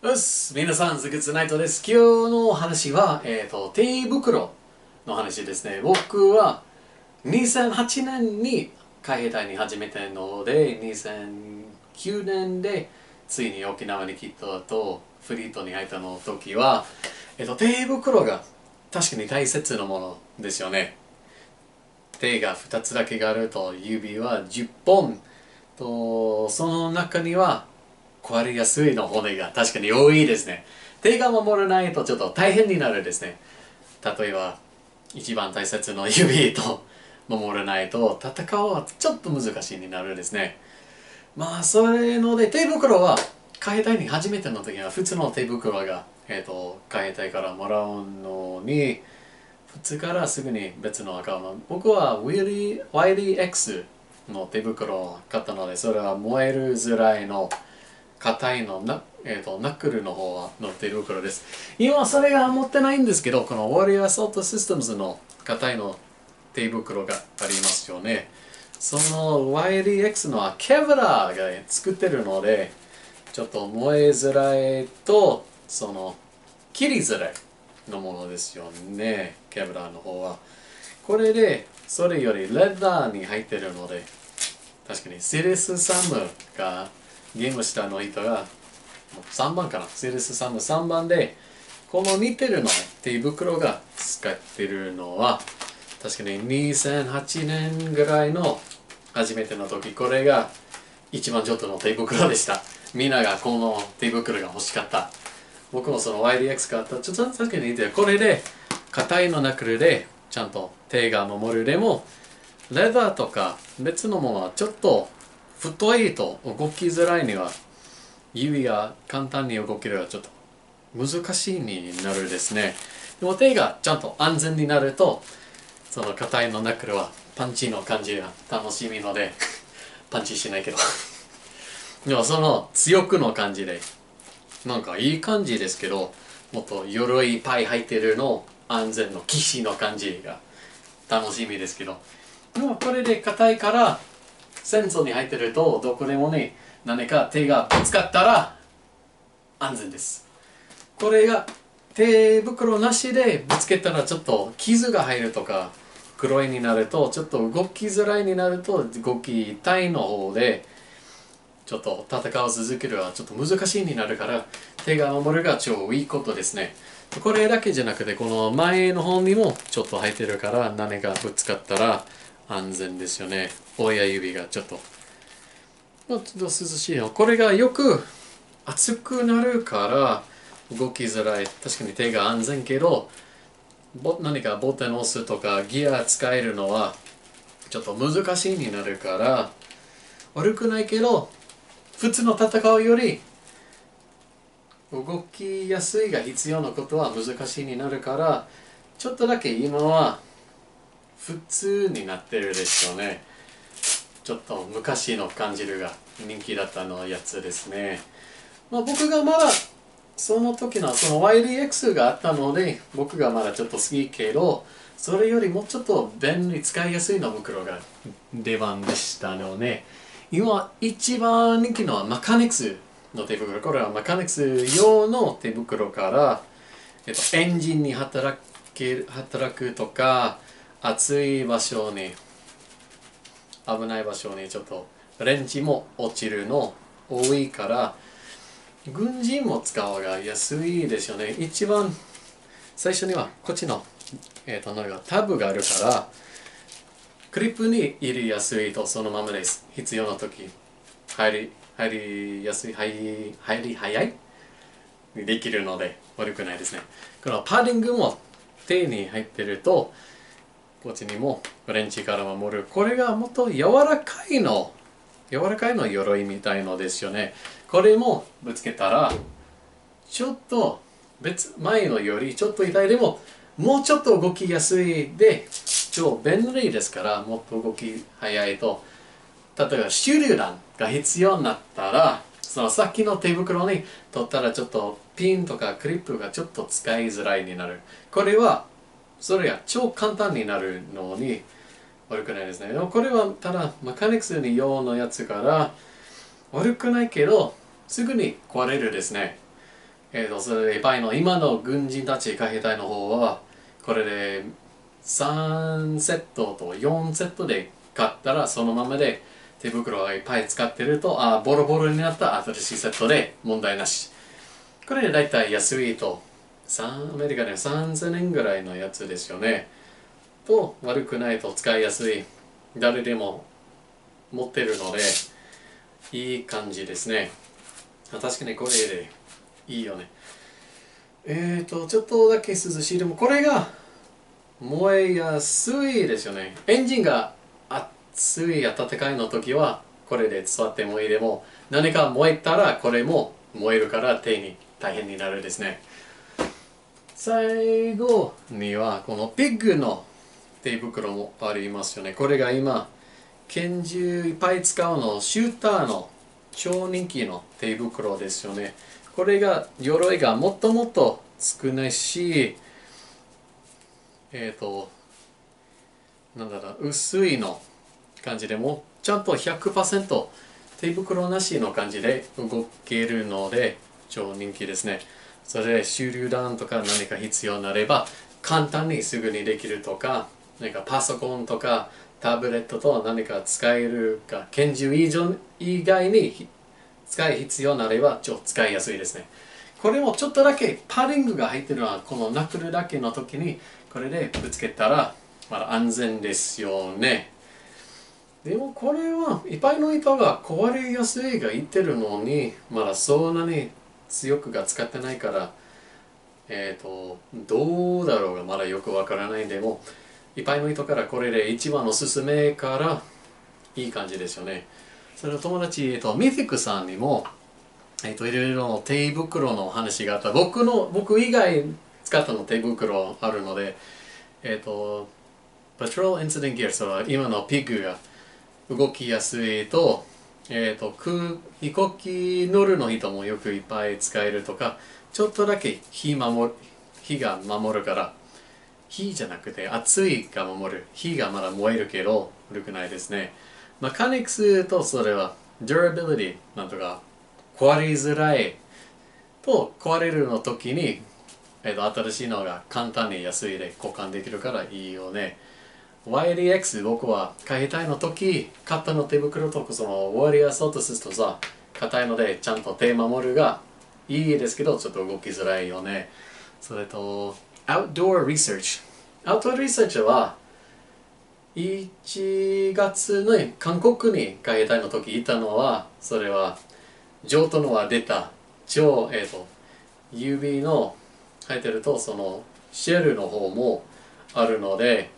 うっす皆さん、ズグツナイトです。今日の話は、えっ、と、手袋の話ですね。僕は2008年に海兵隊に始めたので、2009年でついに沖縄に来たと、フリートに入ったの時は、えっ、と、手袋が確かに大切なものですよね。手が2つだけがあると、指は10本と、その中には壊れやすいの骨が確かに多いですね。手が守らないとちょっと大変になるですね。例えば、一番大切な指と守らないと戦うはちょっと難しいになるですね。まあ、それので手袋は海兵隊に初めての時は普通の手袋が、えー、と海兵隊からもらうのに普通からすぐに別の赤も僕はウィリー YDX の手袋を買ったのでそれは燃えるづらいの硬いのな、えー、とナックルの方はの手袋です。今それが持ってないんですけどこの Warrior Assault Systems の硬いの手袋がありますよね。その YDX のはケブラーが作ってるのでちょっと燃えづらいとその切りづらいのものですよね。ケブラーの方は。これでそれよりレッダーに入ってるので確かにシリスサムがゲームしたの人が3番かなシリスサム3番でこの似てるの手袋が使ってるのは確かに2008年ぐらいの初めての時これが一番ちょっとの手袋でした。みんながこの手袋が欲しかった。僕もその YDX 買った。ちょっと確かに似てるこれで硬いのナックルでちゃんと手が守る。でもレザーとか別のものはちょっと太いと動きづらいには指が簡単に動けるはちょっと難しいになるですね。でも手がちゃんと安全になるとその硬いのナックルはパンチの感じが楽しみので パンチしないけど。でもその強くの感じでなんかいい感じですけどもっと鎧いっぱい入ってるの安全の騎士の感じが楽しみですけど。でもこれで硬いから戦争に入ってるとどこでもね何か手がぶつかったら安全です。これが手袋なしでぶつけたらちょっと傷が入るとか黒いになるとちょっと動きづらいになると動き痛いの方でちょっと戦を続けるはちょっと難しいになるから手が守るが超いいことですね。これだけじゃなくてこの前の方にもちょっと入ってるから何かぶつかったら安全ですよね。親指がちょっとちょっと涼しいのこれがよく熱くなるから動きづらい。確かに手が安全けど何かボタン押すとかギア使えるのはちょっと難しいになるから悪くないけど普通の戦うより動きやすいが必要なことは難しいになるからちょっとだけ今は普通になってるでしょうね。ちょっと昔の感じるが人気だったのやつですね、まあ、僕がまだその時のその YDX があったので僕がまだちょっと好きけどそれよりもちょっと便利使いやすいの袋が出番でしたので今一番人気のはマカニクス。の手袋。これはマカニクス用の手袋から、えっと、エンジンに働け働くとか暑い場所に危ない場所にちょっとレンチも落ちるの多いから軍人も使うが安いですよね。一番最初にはこっちの、えー、となんかタブがあるからクリップに入れやすいとそのままです。必要な時。入り入りやすい入り入り早いできるので悪くないですねこのパッディングも手に入ってるとこっちにもフレンチから守るこれがもっと柔らかいの柔らかいの鎧みたいのですよねこれもぶつけたらちょっと別前のよりちょっと痛いでももうちょっと動きやすいで超便利ですからもっと動き早いと例えば手榴弾が必要になったらそのさっきの手袋に取ったらちょっとピンとかクリップがちょっと使いづらいになる。これはそれが超簡単になるのに悪くないですね。でもこれはただマカニクスに用のやつから悪くないけどすぐに壊れるですね。えーと、それでいっぱいの今の軍人たち海兵隊の方はこれで3セットと4セットで買ったらそのままで手袋がいっぱい使ってるとあボロボロになった新しいセットで問題なし。これでだいたい安いとアメリカで3000円ぐらいのやつですよね。と悪くないと使いやすい。誰でも持ってるのでいい感じですね。確かにこれでいいよね。えっ、ー、とちょっとだけ涼しい。でもこれが燃えやすいですよね。エンジンが熱い暖かいの時はこれで座ってもいいでも何か燃えたらこれも燃えるから手に大変になるですね。最後にはこのピッグの手袋もありますよね。これが今拳銃いっぱい使うのシューターの超人気の手袋ですよね。これが鎧がもっともっと少ないしえっ、ー、となんだろう薄いの。感じでもちゃんと100%手袋なしの感じで動けるので超人気ですね。それで手榴弾とか何か必要になれば簡単にすぐにできるとか何かパソコンとかタブレットと何か使えるか拳銃以上以外に使い必要になれば超使いやすいですね。これもちょっとだけパディングが入ってるのはこのナックルだけの時にこれでぶつけたらまだ安全ですよね。でもこれはいっぱいの糸が壊れやすいが言ってるのにまだそんなに強くが使ってないからえっ、ー、とどうだろうがまだよくわからない。でもいっぱいの人からこれで一番おすすめからいい感じですよね。それ友達、えっと、ミフィクさんにもえっといろいろ手袋の話があった。僕の僕以外使ったの手袋あるのでえっとパトロールインシデントギアその今のピッグが動きやすいとえっと空飛行機乗るの人もよくいっぱい使えるとかちょっとだけ火守火が守るから火じゃなくて熱いが守る。火がまだ燃えるけど古くないですね。マカニクスとそれは durability なんとか壊れづらいと壊れるの時に、えー、と新しいのが簡単に安いで交換できるからいいよね。YDX 僕は海兵隊の時買ったの手袋とかそのウォリアーソートスとさ硬いのでちゃんと手守るがいいですけどちょっと動きづらいよね。それと Outdoor Research アウトドアリサーチは1月の韓国に海兵隊の時いたのはそれは上都のは出た超、えーと、指の入ってるとそのシェルの方もあるので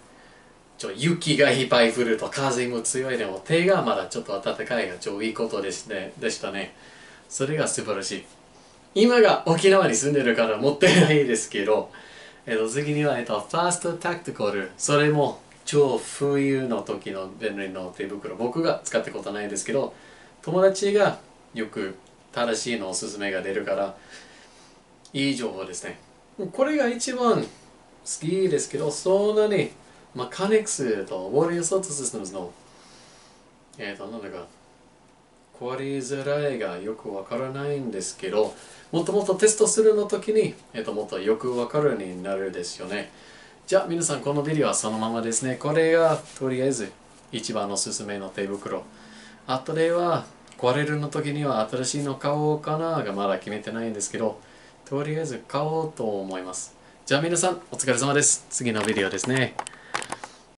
ちょ雪がいっぱい降ると風も強いでも手がまだちょっと暖かいが超いいことですねでしたねそれが素晴らしい今が沖縄に住んでるから持ってないですけどえっと、次には、えっと、ファーストタクティカル。それも超冬の時の便利の手袋。僕が使ったことないですけど、友達がよく正しいのおすすめが出るから、いい情報ですね。これが一番好きですけど、そんなに、ま、カネックスとウォーリアソートシステムズの、えっ、ー、と、なんだか、壊れづらいがよくわからないんですけど、もっともっとテストするの時に、えっと、もっとよくわかるようになるですよね。じゃあ皆さんこのビデオはそのままですね。これがとりあえず一番おすすめの手袋。あとでは壊れるの時には新しいの買おうかながまだ決めてないんですけど、とりあえず買おうと思います。じゃあ皆さんお疲れ様です。次のビデオですね。